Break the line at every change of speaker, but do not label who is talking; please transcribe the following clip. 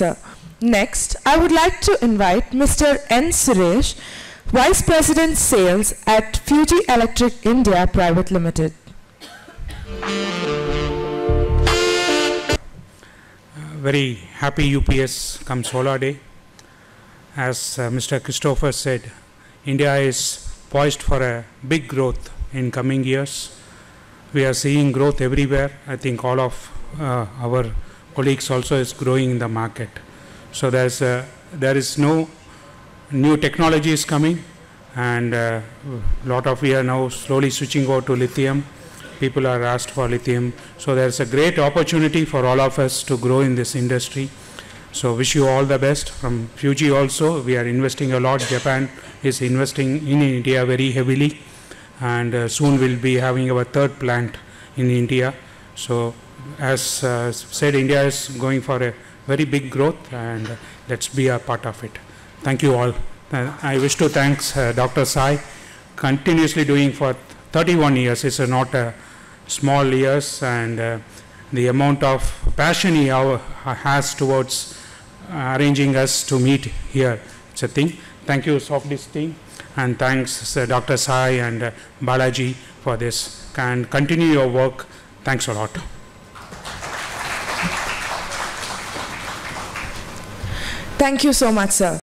Sir. Next, I would like to invite Mr. N. Suresh, Vice President Sales at Fuji Electric India Private Limited.
very happy UPS cum solar day. As uh, Mr. Christopher said, India is poised for a big growth in coming years. We are seeing growth everywhere. I think all of uh, our colleagues also is growing in the market. So there's uh, there is no new technology is coming, and a lot of we are now slowly switching over to lithium people are asked for lithium. So there's a great opportunity for all of us to grow in this industry. So wish you all the best. From Fuji also, we are investing a lot. Japan is investing in India very heavily. And uh, soon we'll be having our third plant in India. So as uh, said, India is going for a very big growth and let's be a part of it. Thank you all. Uh, I wish to thank uh, Dr. Sai, continuously doing for 31 years. It's not a small years and uh, the amount of passion he has towards arranging us to meet here. It's a thing. Thank you, Softdisk team, and thanks uh, Dr. Sai and Balaji for this. And continue your work. Thanks a lot.
Thank you so much, sir.